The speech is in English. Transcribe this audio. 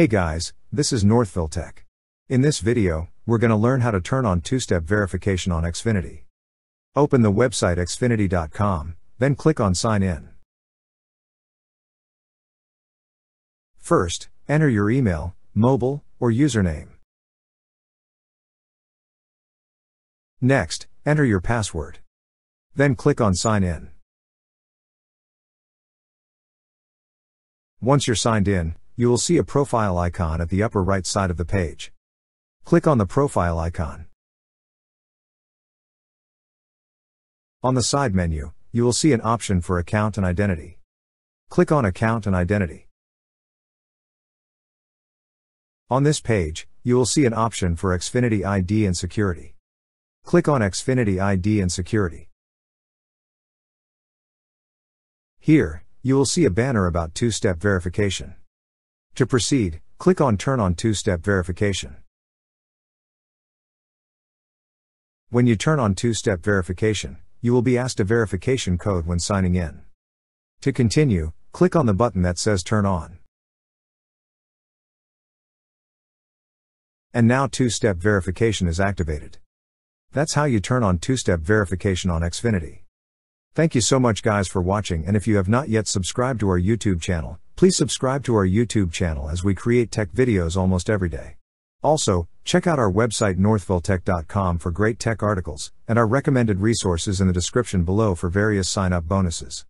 Hey guys, this is Northville Tech. In this video, we're going to learn how to turn on two-step verification on Xfinity. Open the website xfinity.com, then click on Sign In. First, enter your email, mobile, or username. Next, enter your password. Then click on Sign In. Once you're signed in, you will see a profile icon at the upper right side of the page. Click on the profile icon. On the side menu, you will see an option for Account and Identity. Click on Account and Identity. On this page, you will see an option for Xfinity ID and Security. Click on Xfinity ID and Security. Here, you will see a banner about two-step verification. To proceed, click on Turn on two-step verification. When you turn on two-step verification, you will be asked a verification code when signing in. To continue, click on the button that says Turn on. And now two-step verification is activated. That's how you turn on two-step verification on Xfinity. Thank you so much guys for watching and if you have not yet subscribed to our YouTube channel, please subscribe to our YouTube channel as we create tech videos almost every day. Also, check out our website northvilletech.com for great tech articles, and our recommended resources in the description below for various sign up bonuses.